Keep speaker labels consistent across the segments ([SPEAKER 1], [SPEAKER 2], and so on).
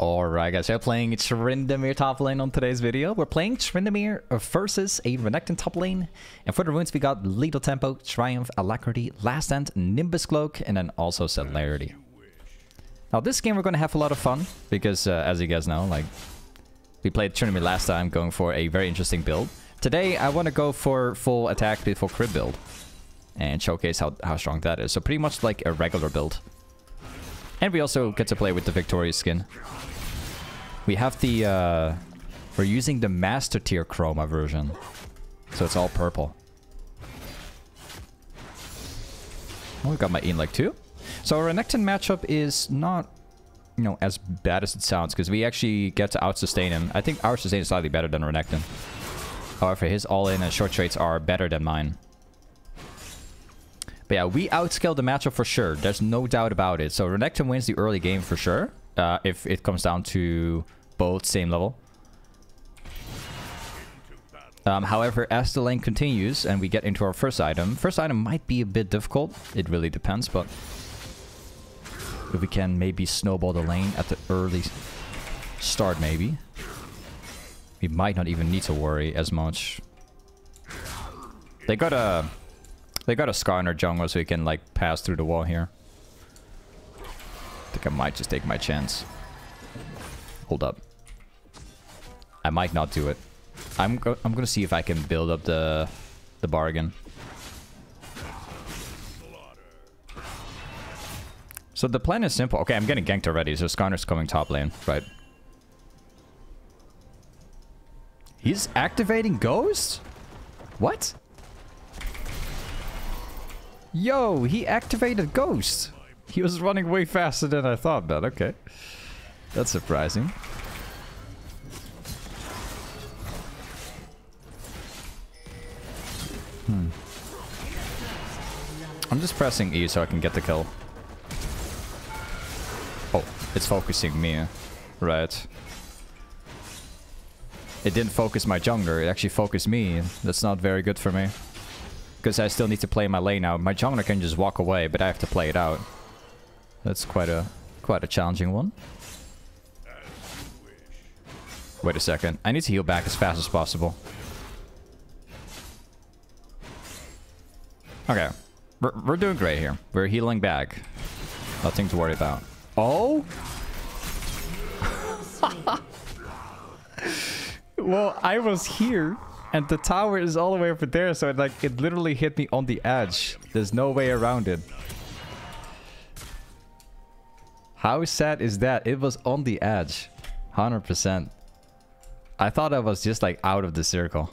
[SPEAKER 1] Alright guys, we're playing Tryndamere top lane on today's video. We're playing Tryndamere versus a Renekton top lane. And for the runes we got Lethal Tempo, Triumph, Alacrity, Last Stand, Nimbus Cloak, and then also Celerity. Now this game we're gonna have a lot of fun, because uh, as you guys know, like, we played Tryndamere last time going for a very interesting build. Today I want to go for full attack before crit build. And showcase how, how strong that is. So pretty much like a regular build. And we also get to play with the Victorious skin. We have the, uh, we're using the Master Tier Chroma version. So it's all purple. Oh, we got my Inlek too. So our Renekton matchup is not, you know, as bad as it sounds, because we actually get to out-sustain him. I think our sustain is slightly better than Renekton. However, his all-in and short traits are better than mine. But yeah, we outscale the matchup for sure. There's no doubt about it. So Renekton wins the early game for sure. Uh, if it comes down to both same level. Um, however, as the lane continues and we get into our first item, first item might be a bit difficult. It really depends, but if we can maybe snowball the lane at the early start, maybe we might not even need to worry as much. They got a they got a Skarner their jungle, so we can like pass through the wall here. I think I might just take my chance. Hold up. I might not do it. I'm go I'm gonna see if I can build up the the bargain. So the plan is simple. Okay, I'm getting ganked already, so Skarner's coming top lane, right? He's activating Ghost? What? Yo, he activated Ghost. He was running way faster than I thought, but okay. That's surprising. Hmm. I'm just pressing E so I can get the kill. Oh, it's focusing me. Right. It didn't focus my jungler, it actually focused me. That's not very good for me. Because I still need to play my lane now. My jungler can just walk away, but I have to play it out. That's quite a quite a challenging one. Wait a second. I need to heal back as fast as possible. Okay. We're, we're doing great here. We're healing back. Nothing to worry about. Oh? well, I was here. And the tower is all the way over there, so it like it literally hit me on the edge. There's no way around it. How sad is that? It was on the edge. 100%. I thought I was just like out of the circle.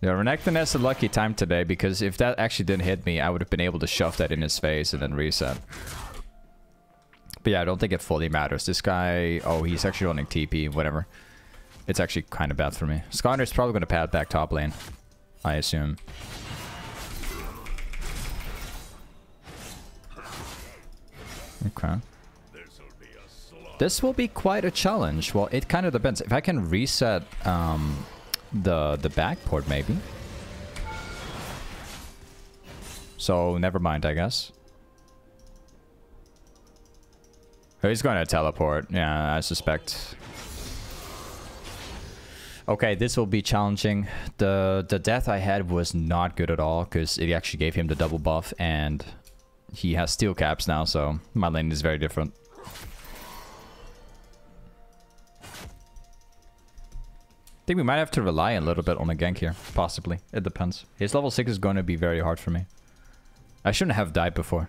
[SPEAKER 1] Yeah, Renekton has a lucky time today because if that actually didn't hit me, I would have been able to shove that in his face and then reset. But yeah, I don't think it fully matters. This guy... Oh, he's actually running TP, whatever. It's actually kind of bad for me. Skarner's probably going to pad back top lane. I assume. Okay. This will be quite a challenge. Well, it kind of depends. If I can reset um, the, the backport, maybe. So, never mind, I guess. He's going to teleport. Yeah, I suspect. Okay, this will be challenging. The the death I had was not good at all because it actually gave him the double buff and he has steel caps now, so my lane is very different. I think we might have to rely a little bit on a gank here, possibly. It depends. His level 6 is going to be very hard for me. I shouldn't have died before.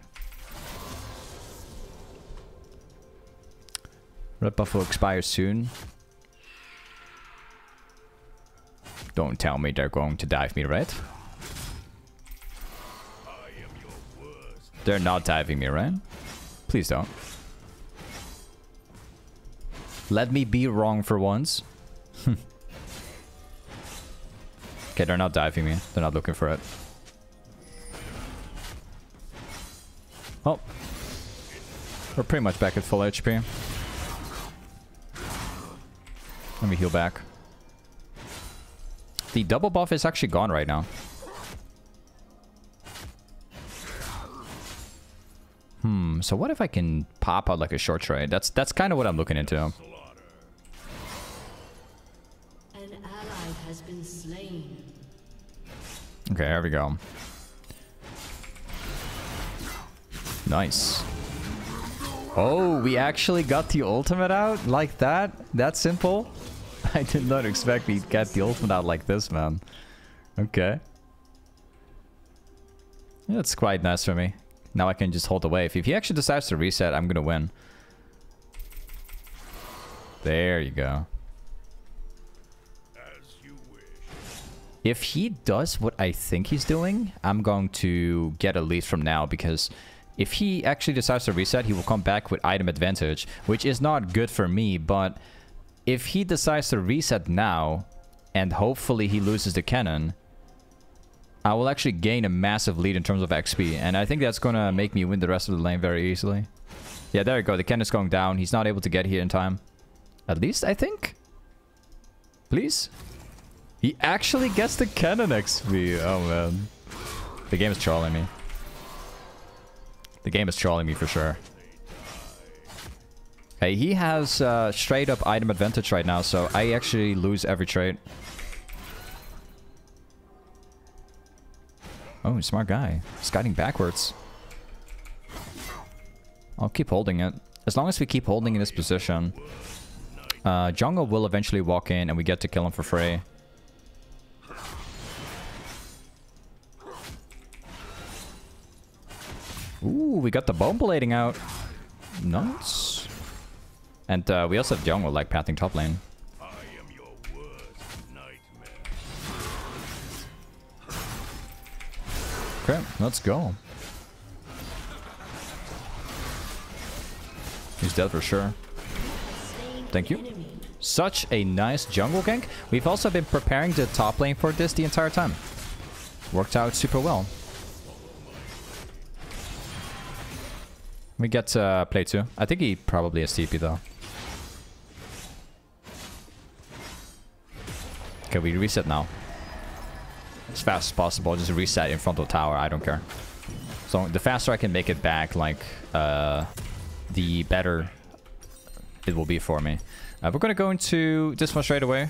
[SPEAKER 1] Red buff will expire soon. Don't tell me they're going to dive me, right? They're not diving me, right? Please don't. Let me be wrong for once. okay, they're not diving me. They're not looking for it. Oh. We're pretty much back at full HP. Let me heal back. The double buff is actually gone right now. Hmm, so what if I can pop out like a short trade? That's that's kind of what I'm looking into.
[SPEAKER 2] An ally has been slain.
[SPEAKER 1] Okay, there we go. Nice. Oh, we actually got the ultimate out like that? That simple? I did not expect we'd get the ultimate out like this, man. Okay. That's quite nice for me. Now I can just hold the wave. If he actually decides to reset, I'm gonna win. There you go. If he does what I think he's doing, I'm going to get a lead from now because if he actually decides to reset, he will come back with item advantage, which is not good for me, but if he decides to reset now, and hopefully he loses the cannon, I will actually gain a massive lead in terms of XP, and I think that's gonna make me win the rest of the lane very easily. Yeah, there you go, the cannon's going down, he's not able to get here in time. At least, I think? Please? He actually gets the cannon XP, oh man. The game is trolling me. The game is trolling me for sure. Okay, he has uh, straight up item advantage right now, so I actually lose every trade. Oh, smart guy. Scouting backwards. I'll keep holding it. As long as we keep holding in this position, uh, Jungle will eventually walk in and we get to kill him for free. Ooh, we got the bone plating out. Nice. And uh, we also have jungle like pathing top lane. Okay, let's go. He's dead for sure. Thank you. Such a nice jungle gank. We've also been preparing the top lane for this the entire time. Worked out super well. We get uh, play two. I think he probably has TP though. Okay, we reset now. As fast as possible, just reset in front of the tower, I don't care. So the faster I can make it back, like, uh, the better it will be for me. Uh, we're gonna go into this one straight away.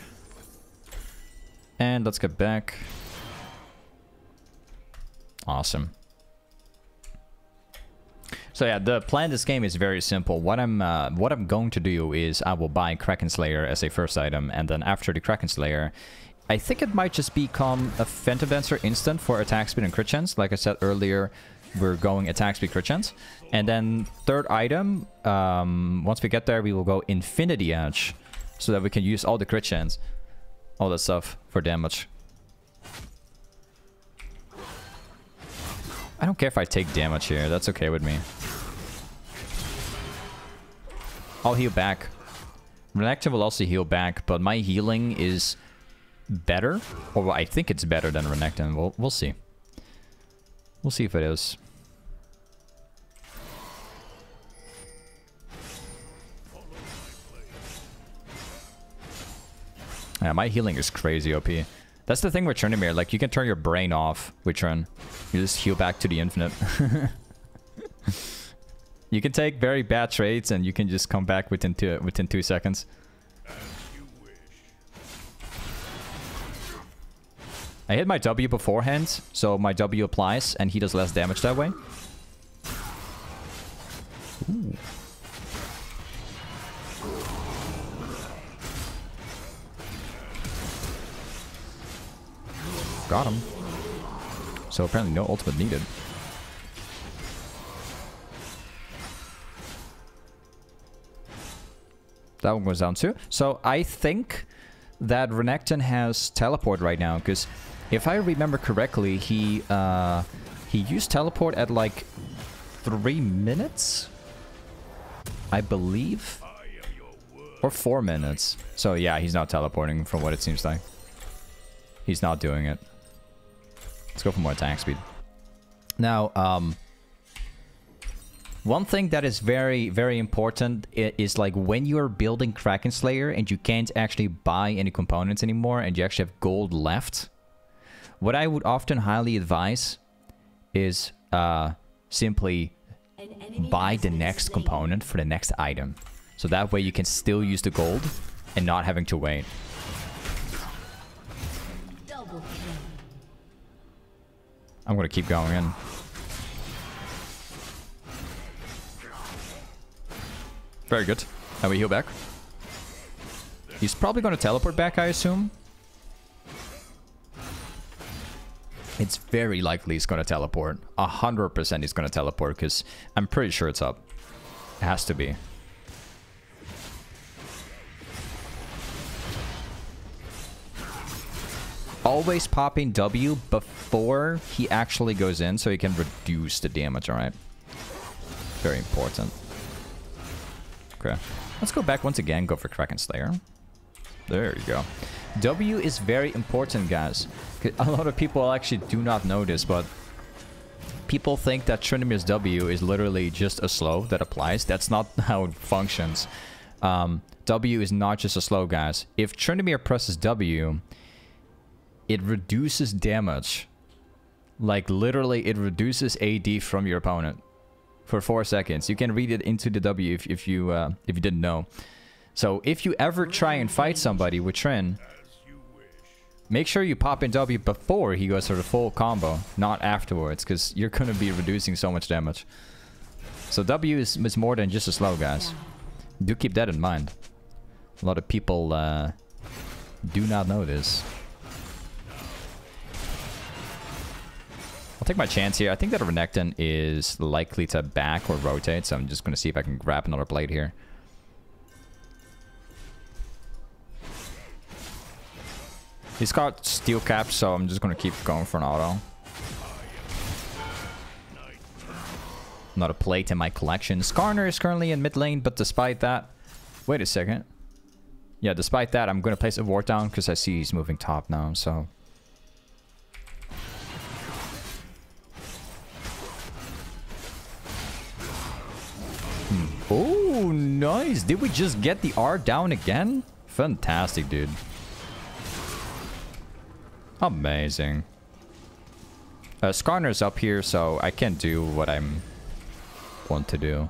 [SPEAKER 1] And let's get back. Awesome. So yeah, the plan this game is very simple. What I'm uh, what I'm going to do is I will buy Kraken Slayer as a first item, and then after the Kraken Slayer, I think it might just become a Phantom Dancer instant for attack speed and crit chance. Like I said earlier, we're going attack speed crit chance. And then third item, um, once we get there, we will go Infinity Edge, so that we can use all the crit chance, all that stuff for damage. I don't care if I take damage here. That's okay with me. I'll heal back. Renekton will also heal back, but my healing is better. Or I think it's better than Renekton. We'll, we'll see. We'll see if it is. Yeah, my healing is crazy OP. That's the thing with Tryndamere, like you can turn your brain off with Trynd. You just heal back to the infinite. You can take very bad trades and you can just come back within two within two seconds. I hit my W beforehand, so my W applies and he does less damage that way. Ooh. Got him. So apparently no ultimate needed. That one goes down too. So I think that Renekton has teleport right now, because if I remember correctly, he uh, he used teleport at like three minutes, I believe, or four minutes. So yeah, he's not teleporting from what it seems like. He's not doing it. Let's go for more attack speed. Now, um, one thing that is very, very important is like when you're building Kraken Slayer and you can't actually buy any components anymore and you actually have gold left, what I would often highly advise is uh, simply buy the next component for the next item. So that way you can still use the gold and not having to wait. I'm gonna keep going in. Very good. And we heal back. He's probably gonna teleport back, I assume. It's very likely he's gonna teleport. A hundred percent he's gonna teleport, because I'm pretty sure it's up. It has to be. Always popping W before he actually goes in so he can reduce the damage, alright? Very important. Okay. Let's go back once again, go for Kraken Slayer. There you go. W is very important, guys. A lot of people actually do not know this, but people think that Tryndamere's W is literally just a slow that applies. That's not how it functions. Um, w is not just a slow, guys. If Trinimir presses W, it reduces damage. Like, literally, it reduces AD from your opponent for 4 seconds. You can read it into the W if, if you uh, if you didn't know. So, if you ever try and fight somebody with Trynd, make sure you pop in W before he goes for the full combo, not afterwards, because you're going to be reducing so much damage. So W is, is more than just a slow, guys. Do keep that in mind. A lot of people uh, do not know this. I'll take my chance here. I think that Renekton is likely to back or rotate, so I'm just going to see if I can grab another blade here. He's got steel cap, so I'm just gonna keep going for an auto. Not a plate in my collection. Skarner is currently in mid lane, but despite that... Wait a second. Yeah, despite that, I'm gonna place a ward down because I see he's moving top now, so... nice. Did we just get the R down again? Fantastic, dude. Amazing. Uh, Skarner's up here, so I can't do what I'm want to do.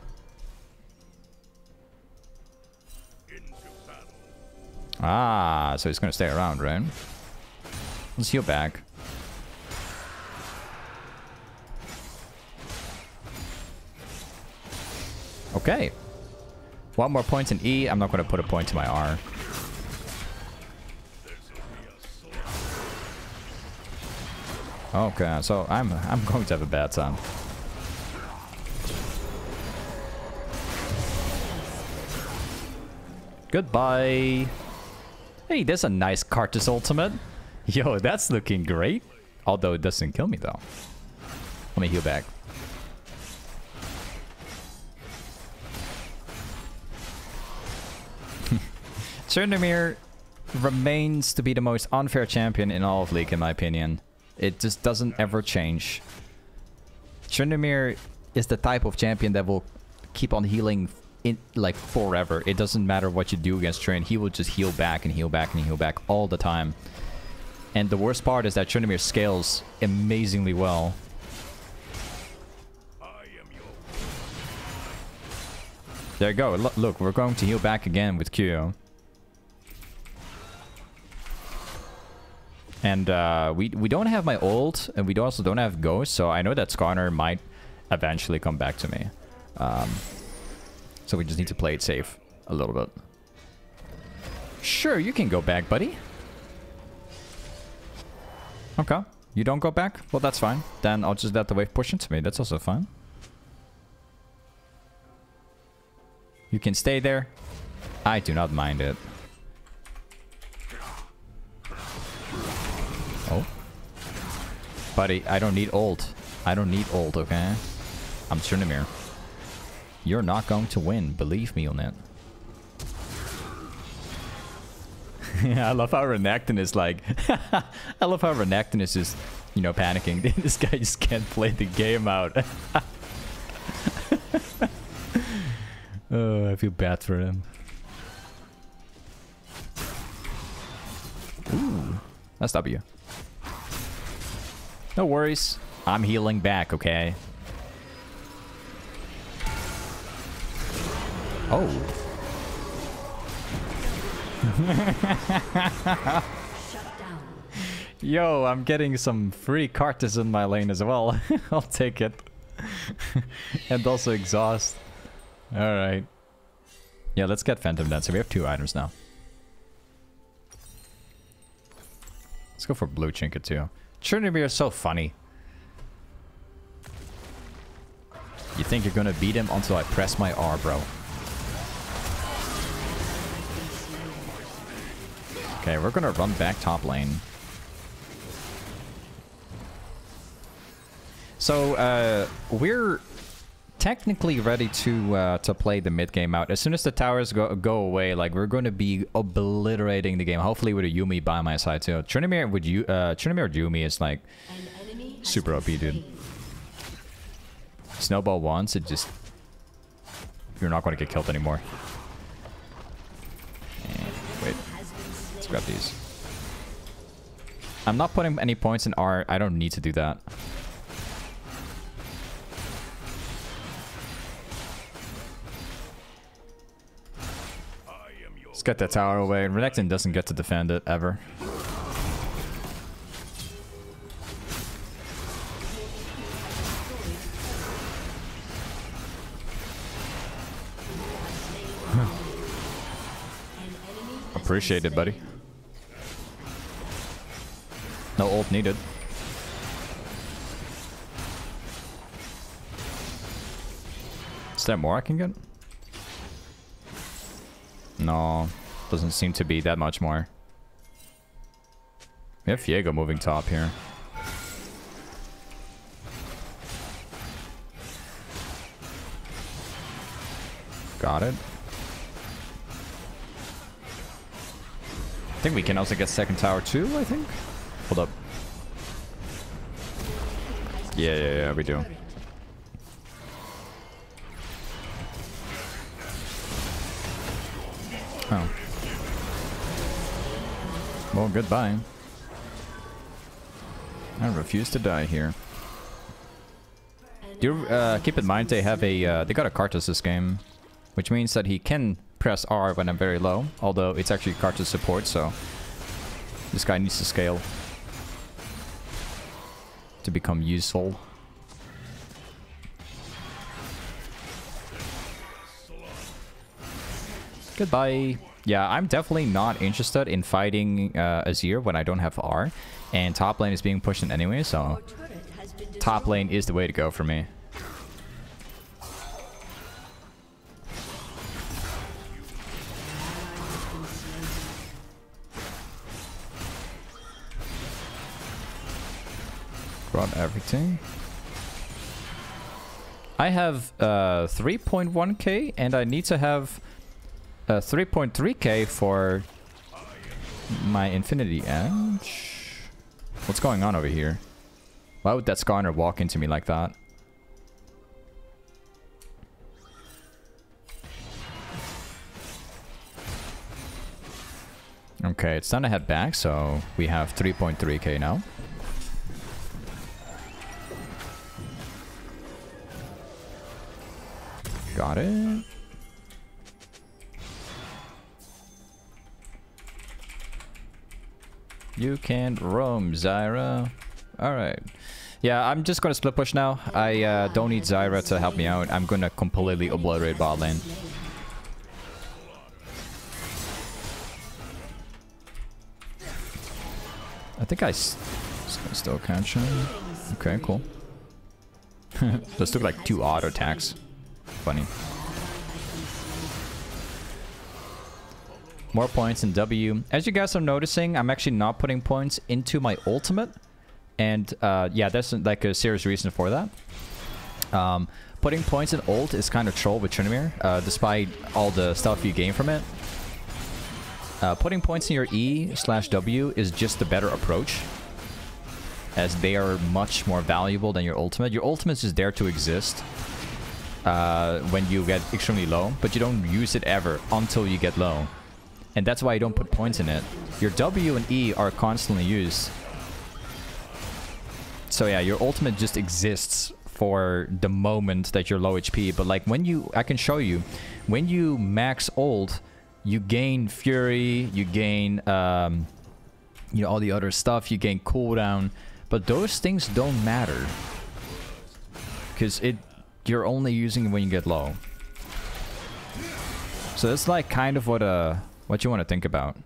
[SPEAKER 1] Ah, so he's gonna stay around, right? Let's heal back. Okay. One more point in E. I'm not gonna put a point to my R. Okay, so I'm I'm going to have a bad time. Goodbye. Hey, there's a nice Karthus ultimate. Yo, that's looking great. Although it doesn't kill me though. Let me heal back. Tryndamere remains to be the most unfair champion in all of League in my opinion. It just doesn't ever change. Tryndamere is the type of champion that will keep on healing in like forever. It doesn't matter what you do against Trynd. He will just heal back and heal back and heal back all the time. And the worst part is that Tryndamere scales amazingly well. There you go. Lo- look, we're going to heal back again with Q. And uh, we we don't have my ult, and we also don't have Ghost, so I know that Skarner might eventually come back to me. Um, so we just need to play it safe a little bit. Sure, you can go back, buddy. Okay. You don't go back? Well, that's fine. Then I'll just let the wave push into me. That's also fine. You can stay there. I do not mind it. Buddy, I don't need ult. I don't need ult, okay? I'm Tryndamere. You're not going to win, believe me on it. yeah, I love how Renekton is like... I love how Renekton is just, you know, panicking. this guy just can't play the game out. oh, I feel bad for him. Ooh, that's W. No worries. I'm healing back, okay? Oh. Yo, I'm getting some free Karthus in my lane as well. I'll take it. and also exhaust. Alright. Yeah, let's get Phantom Dancer. We have two items now. Let's go for Blue Trinket too. Trinity is so funny. You think you're gonna beat him until I press my R, bro. Okay, we're gonna run back top lane. So, uh, we're technically ready to uh, to play the mid game out. As soon as the towers go go away, like we're going to be obliterating the game. Hopefully with a Yuumi by my side too. Tryndamere with you, uh, Tryndamere Yuumi is like Super OP, dude. snowball once. It just you're not going to get killed anymore. Wait, let's grab these. I'm not putting any points in R. I don't need to do that. Let's get that tower away. And Renekton doesn't get to defend it ever. Appreciate it, buddy. No ult needed. Is there more I can get? No, doesn't seem to be that much more. We have Viego moving top here. Got it. I think we can also get second tower too, I think. Hold up. Yeah, yeah, yeah, we do. Oh. Well, goodbye. I refuse to die here. Do uh, keep in mind they have a uh, they got a Karthus this game, which means that he can press R when I'm very low. Although it's actually Karthus support, so this guy needs to scale to become useful. Goodbye. Yeah, I'm definitely not interested in fighting uh, Azir when I don't have R. And top lane is being pushed in anyway, so
[SPEAKER 2] Your turret has been
[SPEAKER 1] top lane is the way to go for me. Grab everything. I have uh, 3.1k and I need to have uh, 3.3k for my Infinity Edge. What's going on over here? Why would that Skarner walk into me like that? Okay, it's time to head back, so we have 3.3k now. Got it. You can't roam, Zyra. Alright. Yeah, I'm just gonna split push now. I uh, don't need Zyra to help me out. I'm gonna completely obliterate bot lane. I think I still catch him. Okay, cool. Those took like two auto attacks. Funny. More points in W. As you guys are noticing, I'm actually not putting points into my ultimate. And uh, yeah, there's like a serious reason for that. Um, putting points in ult is kind of troll with Tryndamere, uh, despite all the stuff you gain from it. Uh, putting points in your E slash W is just the better approach. As they are much more valuable than your ultimate. Your ultimate is just there to exist uh, when you get extremely low, but you don't use it ever until you get low. And that's why you don't put points in it. Your W and E are constantly used. So yeah, your ultimate just exists for the moment that you're low HP. But like when you, I can show you, when you max ult, you gain fury, you gain um, you know all the other stuff, you gain cooldown, but those things don't matter because it you're only using it when you get low. So that's like kind of what uh what you want to think about.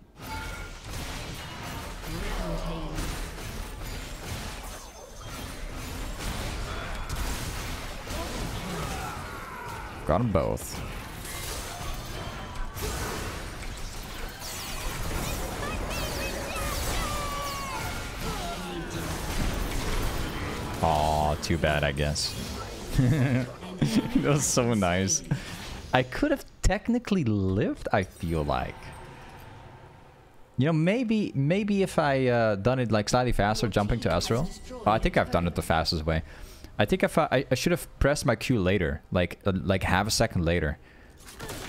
[SPEAKER 1] Got them both. Aw, too bad, I guess. that was so nice. I could have technically lived, I feel like. You know, maybe maybe if I uh, done it like slightly faster, jumping to Ezreal. Oh, I think I've done it the fastest way. I think if I, I should have pressed my Q later, like uh, like half a second later.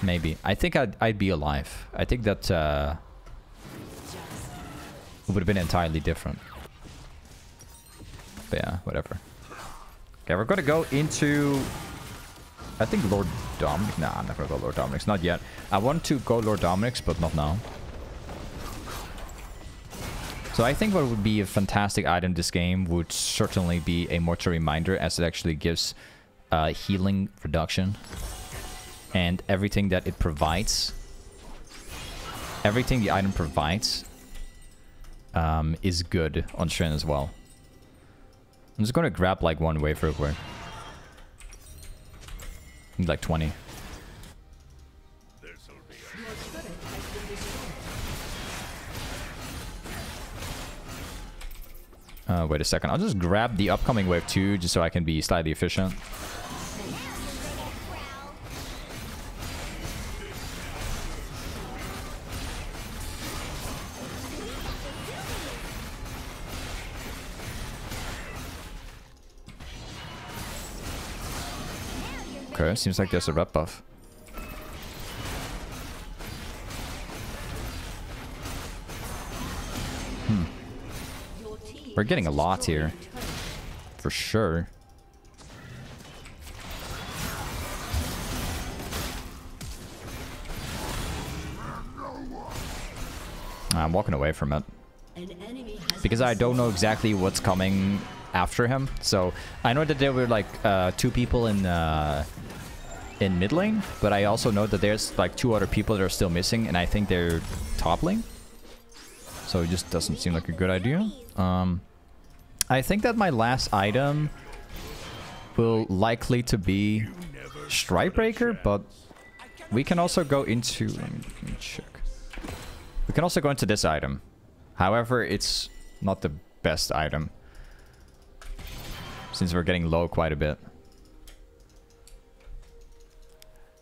[SPEAKER 1] Maybe. I think I'd, I'd be alive. I think that uh, it would have been entirely different. But yeah, whatever. Okay, we're gonna go into... I think Lord Dominik... Nah, I'm not gonna go Lord Dominik's. Not yet. I want to go Lord Dominik's, but not now. So I think what would be a fantastic item this game would certainly be a Mortal Reminder as it actually gives uh, healing reduction. And everything that it provides, everything the item provides, um, is good on Shen as well. I'm just gonna grab like one wave real quick. Need like 20. Uh, wait a second. I'll just grab the upcoming wave too, just so I can be slightly efficient. Okay, seems like there's a rep buff. We're getting a lot here. For sure. I'm walking away from it. Because I don't know exactly what's coming after him. So I know that there were like uh, two people in uh, in mid lane, but I also know that there's like two other people that are still missing, and I think they're top lane. So it just doesn't seem like a good idea. Um, I think that my last item will likely to be Stridebreaker, but we can also go into... Let me, let me check. We can also go into this item. However, it's not the best item. Since we're getting low quite a bit.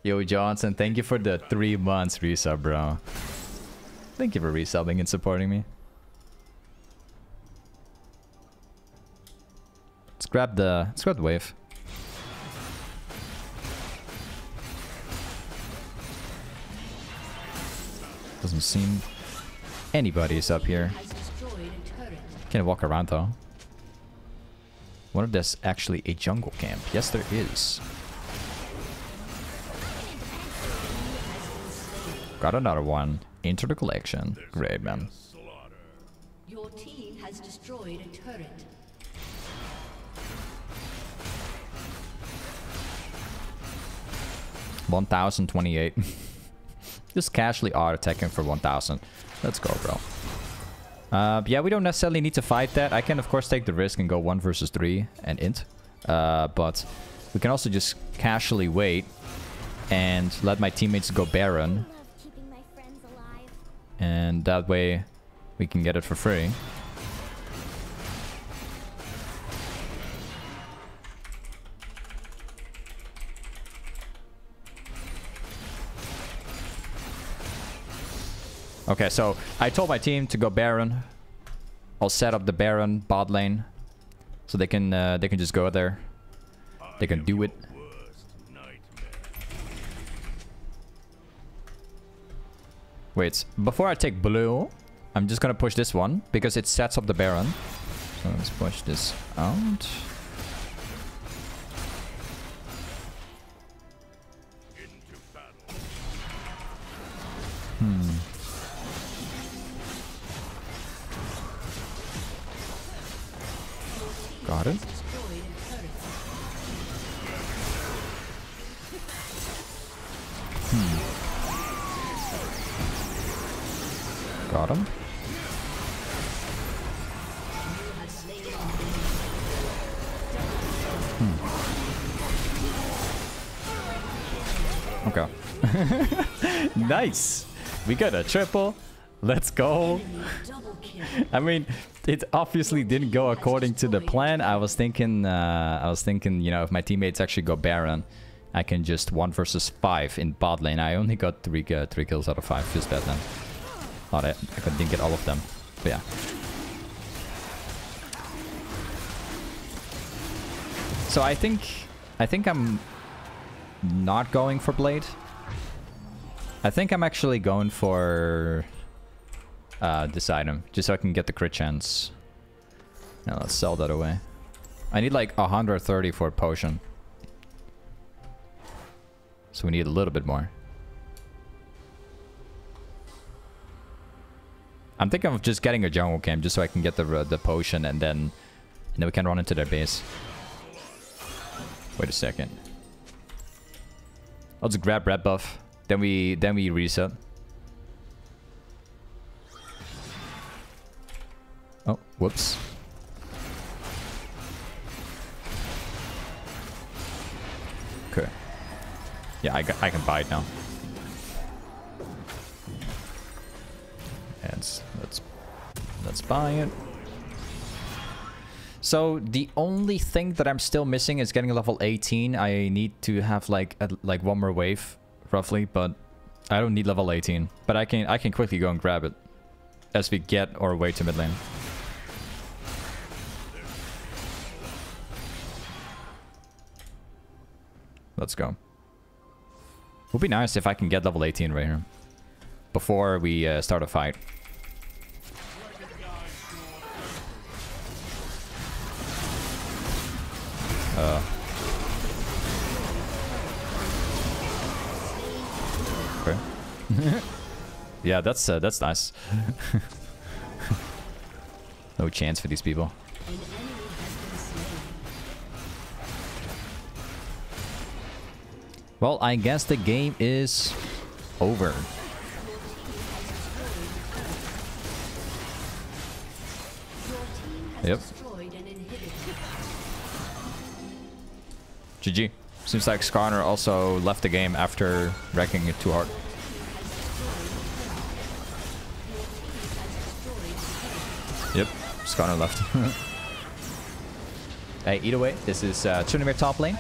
[SPEAKER 1] Yo, Johnson, thank you for the three months resub, bro. Thank you for resubbing and supporting me. Grab the let's grab the wave. Doesn't seem anybody's up here. Can walk around though. What if there's actually a jungle camp? Yes, there is. Got another one. Into the collection. Great, man.
[SPEAKER 2] Your team has destroyed a turret.
[SPEAKER 1] One thousand twenty-eight. Just casually are attacking for 1000. Let's go, bro. Uh, yeah, we don't necessarily need to fight that. I can, of course, take the risk and go 1 versus 3 and int. Uh, but we can also just casually wait and let my teammates go Baron. And that way we can get it for free. Okay, so I told my team to go Baron. I'll set up the Baron bot lane, so they can uh, they can just go there. They can do it. Wait, before I take blue, I'm just gonna push this one because it sets up the Baron. So let's push this out. We got a triple. Let's go. I mean, it obviously didn't go according to the plan. I was thinking, uh, I was thinking, you know, if my teammates actually go Baron, I can just one versus five in bot lane. I only got three, uh, three kills out of five. Feels bad then. Thought I, I didn't get all of them, but yeah. So I think, I think I'm not going for Blade. I think I'm actually going for uh, this item, just so I can get the crit chance. Now let's sell that away. I need like 130 for a potion. So we need a little bit more. I'm thinking of just getting a jungle camp just so I can get the uh, the potion and then and then we can run into their base. Wait a second. I'll just grab red buff. Then we then we reset. Oh, whoops. Okay. Yeah, I, I can buy it now. Let's let's let's buy it. So the only thing that I'm still missing is getting level 18. I need to have like a, like one more wave, roughly, but I don't need level 18. But I can I can quickly go and grab it as we get our way to mid lane. Let's go. Would be nice if I can get level 18 right here before we uh, start a fight. Uh. yeah, that's uh, that's nice. no chance for these people.
[SPEAKER 2] An enemy has been slain.
[SPEAKER 1] Well, I guess the game is over. Yep.
[SPEAKER 2] destroyed an inhibitor.
[SPEAKER 1] GG. Seems like Skarner also left the game after wrecking it too hard. Skarner left. hey, either way, this is uh, Tryndamere top lane.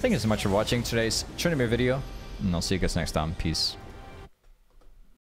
[SPEAKER 1] Thank you so much for watching today's Tryndamere video, and I'll see you guys next time. Peace.